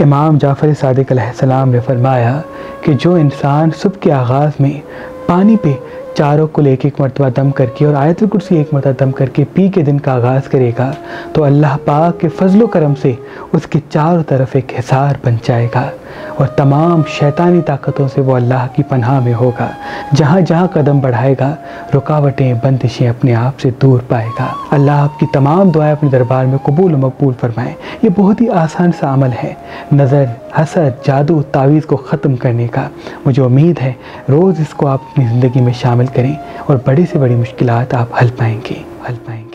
इमाम जाफ़र सदक ने फरमाया कि जो इंसान सुबह के आगाज़ में पानी पे चारों को एक एक मरतबा दम करके और आयत कुर्सी एक मरतबा दम करके पी के दिन का आगाज़ करेगा तो अल्लाह पाक के फजल करम से उसके चारों तरफ़ एक हिसार बन जाएगा और तमाम शैतानी ताकतों से वो अल्लाह की पनाह में होगा। जहाँ जहाँ कदम बढ़ाएगा, रुकावटें, बंदिशें अपने आप से दूर पाएगा। अल्लाह आपकी तमाम दुआएँ अपने दरबार में कबूल मकबूल फरमाएँ। ये बहुत ही आसान सा अमल है। नज़र हसद जादू, तावीज़ को ख़त्म करने का मुझे उम्मीद है। रोज़ इसको आप अपनी ज़िंदगी में शामिल करें और बड़ी से बड़ी मुश्किल आप हल पाएँगे हल पाएँगे।